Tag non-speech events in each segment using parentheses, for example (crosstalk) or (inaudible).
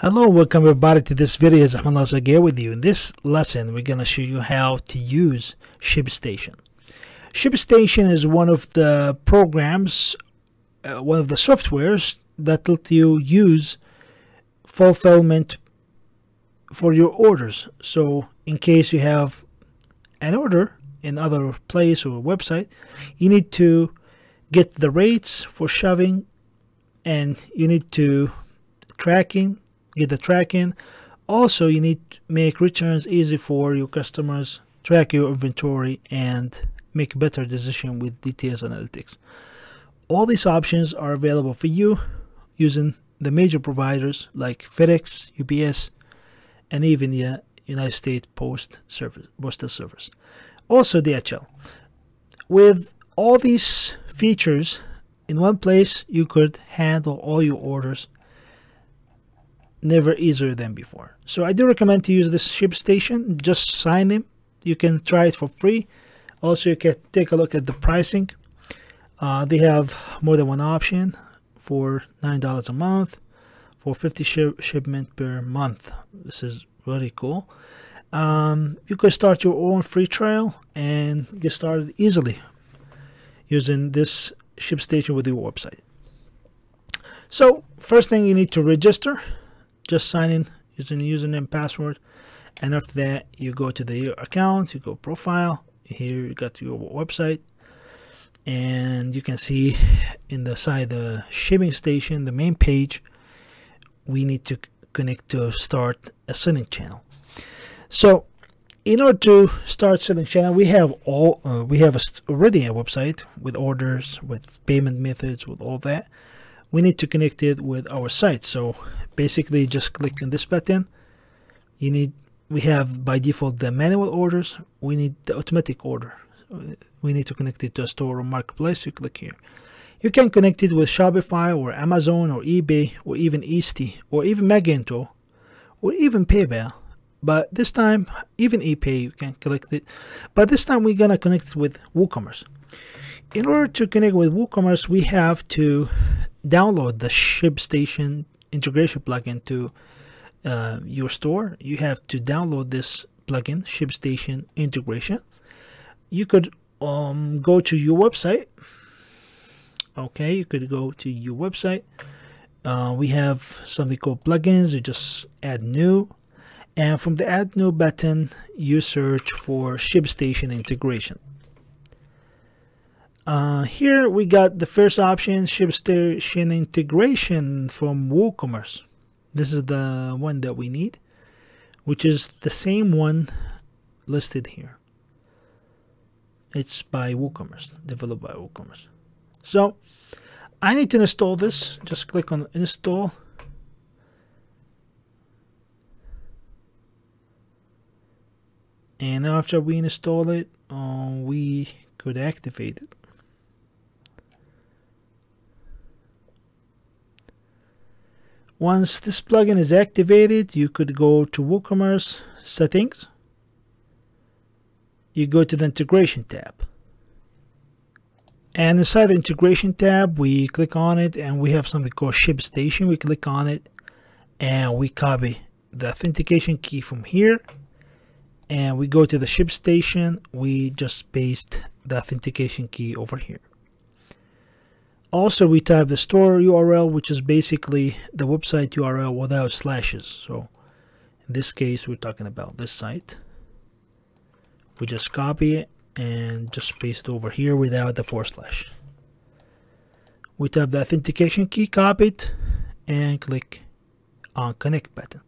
Hello, welcome everybody to this video. It's Ahmad here with you. In this lesson, we're going to show you how to use ShipStation. ShipStation is one of the programs, uh, one of the softwares that let you use fulfillment for your orders. So in case you have an order in other place or website, you need to get the rates for shoving and you need to tracking get the tracking also you need to make returns easy for your customers track your inventory and make better decision with details analytics all these options are available for you using the major providers like FedEx, UPS, and even the United States Post Service, Postal Service. Also DHL. With all these features in one place, you could handle all your orders never easier than before. So I do recommend to use this ShipStation. Just sign in. You can try it for free. Also, you can take a look at the pricing. Uh, they have more than one option for $9 a month for 50 ship shipment per month. This is really cool. Um, you could start your own free trial and get started easily using this ShipStation with your website. So first thing you need to register just sign in using the username password. And after that you go to the account you go profile here you got your website. And you can see in the side the shipping station the main page we need to connect to start a selling channel. So in order to start selling channel we have all uh, we have a already a website with orders with payment methods with all that we need to connect it with our site. So basically just click on this button. You need we have by default the manual orders. We need the automatic order. We need to connect it to a store or marketplace. You click here. You can connect it with Shopify or Amazon or eBay or even Etsy or even Magento or even PayPal. But this time even ePay you can connect it. But this time we're gonna connect it with WooCommerce. In order to connect with WooCommerce we have to download the ShipStation integration plugin to uh, your store, you have to download this plugin, ShipStation integration. You could um, go to your website. Okay, you could go to your website. Uh, we have something called plugins. You just add new, and from the add new button, you search for ShipStation integration. Uh, here we got the first option, ShipStation integration from WooCommerce. This is the one that we need, which is the same one listed here. It's by WooCommerce, developed by WooCommerce. So I need to install this. Just click on install. And after we install it, uh, we could activate it. Once this plugin is activated, you could go to WooCommerce settings. You go to the integration tab. And inside the integration tab, we click on it and we have something called ShipStation. We click on it and we copy the authentication key from here. And we go to the ShipStation. We just paste the authentication key over here. Also, we type the store URL, which is basically the website URL without slashes. So in this case, we're talking about this site. We just copy it and just paste it over here without the forward slash. We type the authentication key, copy it, and click on connect button.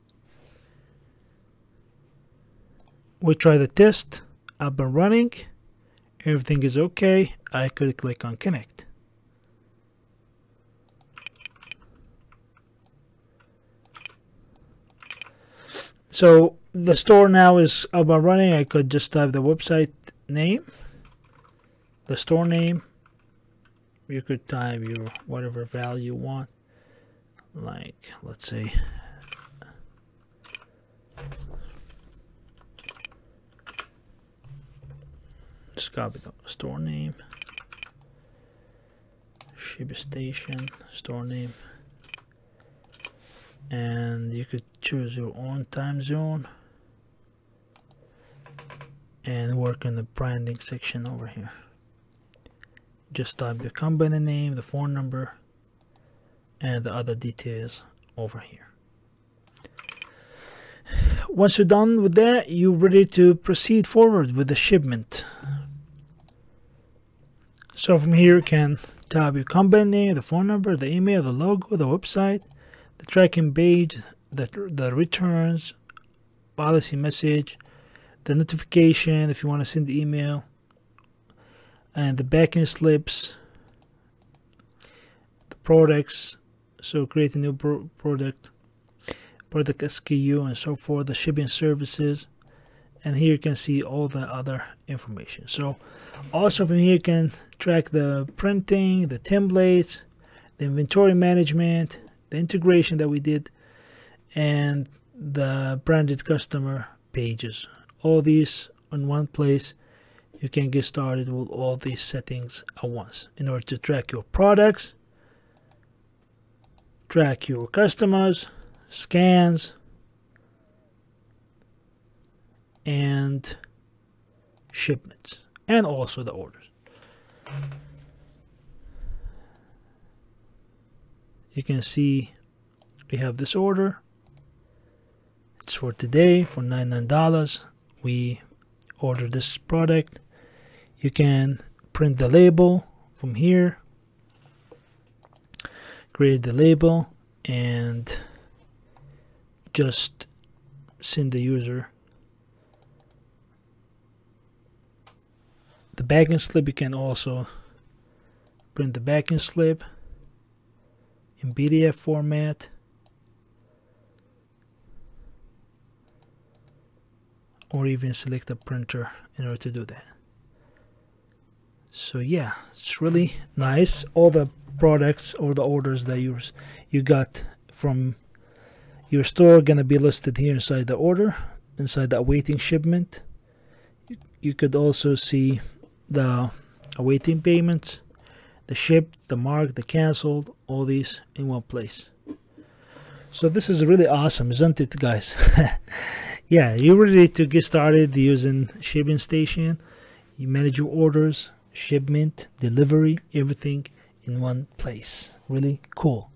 We try the test, up and running, everything is okay. I could click on connect. So the store now is up and running. I could just type the website name, the store name. You could type your whatever value you want. Like, let's say, just copy the store name, ship station, store name. And you could choose your own time zone. And work in the branding section over here. Just type the company name the phone number and the other details over here. Once you're done with that you're ready to proceed forward with the shipment. So from here you can type your company name the phone number the email the logo the website the tracking page the, the returns policy message the notification if you want to send the email and the backing slips the products so create a new pro product product SKU and so forth the shipping services and here you can see all the other information. So also from here you can track the printing the templates the inventory management the integration that we did and the branded customer pages. All these in one place you can get started with all these settings at once. In order to track your products track your customers scans and shipments and also the orders you can see we have this order. It's for today for $99 we order this product. You can print the label from here create the label and just send the user the backing slip. You can also print the backing slip in PDF format. Or even select a printer in order to do that. So yeah it's really nice. All the products or the orders that you you got from your store gonna be listed here inside the order inside the awaiting shipment. You could also see the awaiting payments the shipped the mark, the canceled all these in one place. So this is really awesome isn't it guys? (laughs) Yeah you're ready to get started using shipping station. you manage your orders shipment delivery everything in one place. Really cool.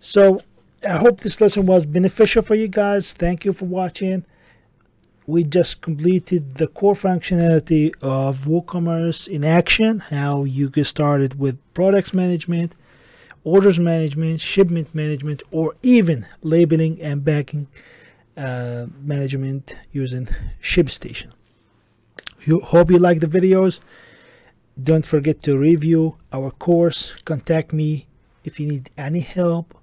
So i hope this lesson was beneficial for you guys. Thank you for watching we just completed the core functionality of WooCommerce in action how you get started with products management orders management shipment management or even labeling and backing uh, management using ShipStation. You hope you like the videos. Don't forget to review our course. Contact me if you need any help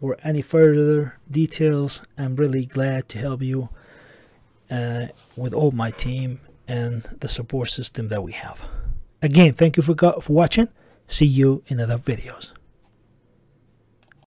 or any further details. I'm really glad to help you uh, with all my team and the support system that we have. Again, thank you for, for watching. See you in other videos.